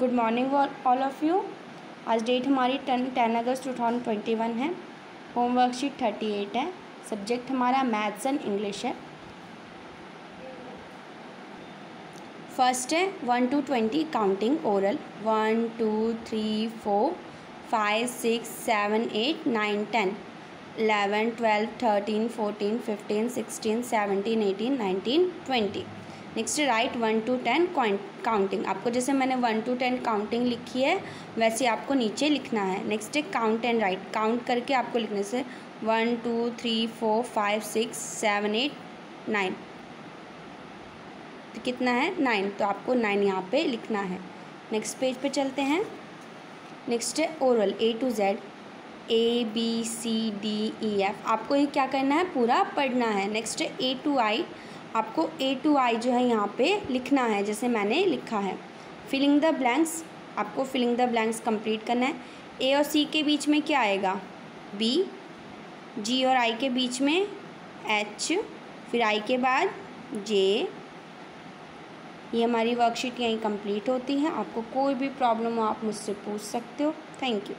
Good morning all of you. आज date हमारी ten ten August two thousand twenty one है। Homework sheet thirty eight है। Subject हमारा maths and English है। First है one to twenty counting oral. One two three four five six seven eight nine ten. Eleven twelve, thirteen, fourteen, fifteen, sixteen, seventeen, eighteen, nineteen, twenty. Next write one to ten counting आपको जैसे मैंने one two ten counting लिखी है, वैसे आपको नीचे लिखना है। नेक्स्ट है काउंट एंड राइट काउंट करके आपको लिखने से one two three four five six seven eight nine तो कितना है? नाइन तो आपको नाइन यहाँ पे लिखना है। नेक्स्ट पेज पे चलते हैं। नेक्स्ट है oral A to Z A B C D E F आपको ये क्या करना है? पूरा पढ़ना है। नेक्स्ट है ए टू आई आपको ए टू आई जो है यहाँ पे लिखना है, जैसे मैंने लिखा है। फिलिंग द ब्लैंक्स आपको फिलिंग द ब्लैंक्स कंप्लीट करना है। ए और सी के बीच में क्या आएगा? बी जी और आई के बीच में एच फिर आई के बाद जे ये हमारी वर्कशीट यहीं कंप्लीट होती है। आपको कोई भी प्रॉब्लम हो, आप मुझसे पूछ सकते हो। Thank you